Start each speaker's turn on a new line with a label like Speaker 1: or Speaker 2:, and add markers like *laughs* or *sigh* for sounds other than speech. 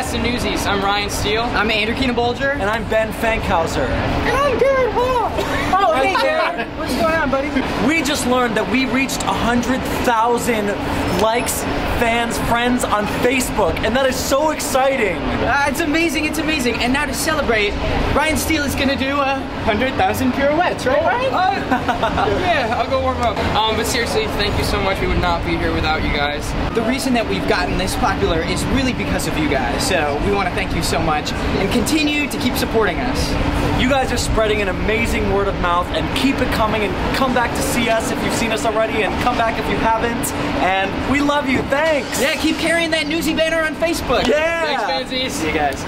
Speaker 1: We're the cast of Newsies. I'm Ryan Steele.
Speaker 2: I'm Andrew Keenan Bolger.
Speaker 3: And I'm Ben Fankhauser.
Speaker 2: And I'm Garett Hawe. Oh, hey, *laughs* Garett. What's going on, buddy?
Speaker 3: We just learned that we reached 100,000 likes, fans, friends on Facebook, and that is so exciting.
Speaker 2: Uh, it's amazing, it's amazing. And now to celebrate, Ryan Steele is gonna do a 100,000 pirouettes, right, Ryan?
Speaker 1: Uh, *laughs* yeah, I'll go warm up. Um, but seriously, thank you so much. We would not be here without you guys.
Speaker 2: The reason that we've gotten this popular is really because of you guys. So we want to thank you so much and continue to keep supporting us.
Speaker 3: You guys are spreading an amazing word of mouth and keep it coming and come back to see us if you've seen us already and come back if you haven't. And we love you. Thanks.
Speaker 2: Yeah, keep carrying that newsy banner on Facebook.
Speaker 3: Yeah.
Speaker 1: Thanks, Fansies.
Speaker 2: See you guys.